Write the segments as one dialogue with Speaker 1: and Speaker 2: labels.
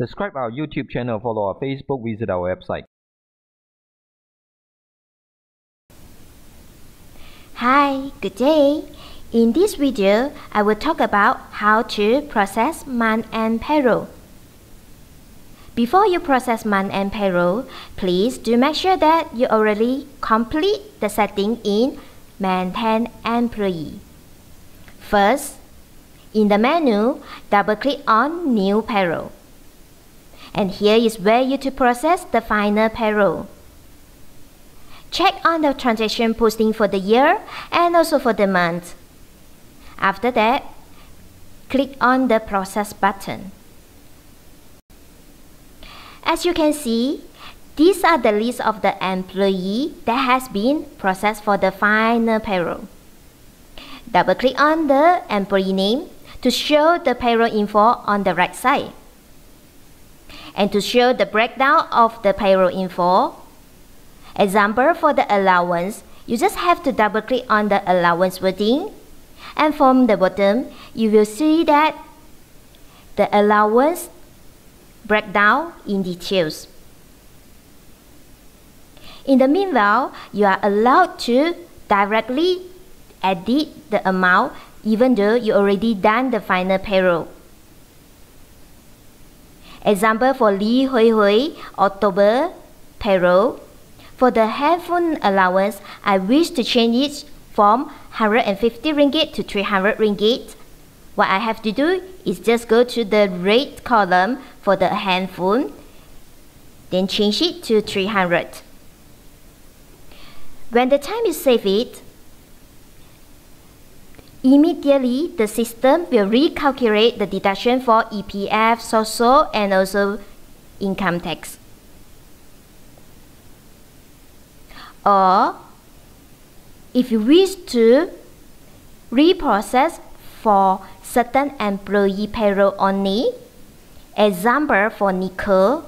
Speaker 1: Subscribe our YouTube channel, follow our Facebook, visit our website.
Speaker 2: Hi, good day. In this video, I will talk about how to process month-end payroll. Before you process month-end payroll, please do make sure that you already complete the setting in Maintain Employee. First, in the menu, double-click on New Payroll. And here is where you to process the final payroll. Check on the transaction posting for the year and also for the month. After that, click on the process button. As you can see, these are the list of the employee that has been processed for the final payroll. Double click on the employee name to show the payroll info on the right side. And to show the breakdown of the payroll info, example for the allowance, you just have to double click on the allowance wording and from the bottom, you will see that the allowance breakdown in details. In the meanwhile, you are allowed to directly edit the amount even though you already done the final payroll. Example for Li Hui Hui October payroll. For the handphone allowance, I wish to change it from 150 ringgit to 300 ringgit. What I have to do is just go to the rate column for the handphone, then change it to 300. When the time is saved, immediately the system will recalculate the deduction for EPF, social, and also income tax. Or if you wish to reprocess for certain employee payroll only, example for Nicole,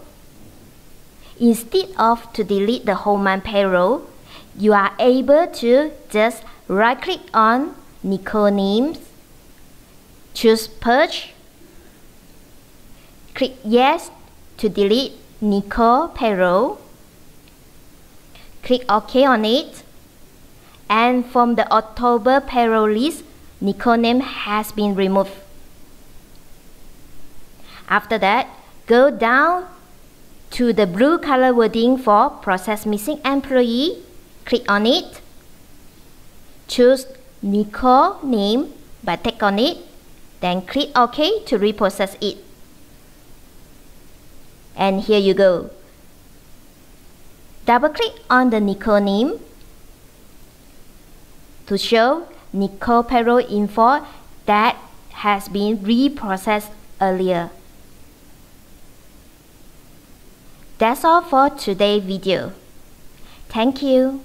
Speaker 2: instead of to delete the whole month payroll, you are able to just right click on Nicole names, choose purge, click yes to delete Nicole payroll, click OK on it, and from the October payroll list, Nicole name has been removed. After that, go down to the blue color wording for process missing employee, click on it, choose Nicole name by click on it, then click OK to reprocess it. And here you go. Double click on the Nicole name to show Nicole payroll info that has been reprocessed earlier. That's all for today's video. Thank you.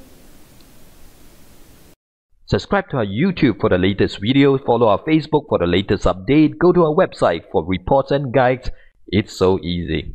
Speaker 1: Subscribe to our YouTube for the latest videos, follow our Facebook for the latest update, go to our website for reports and guides. It's so easy.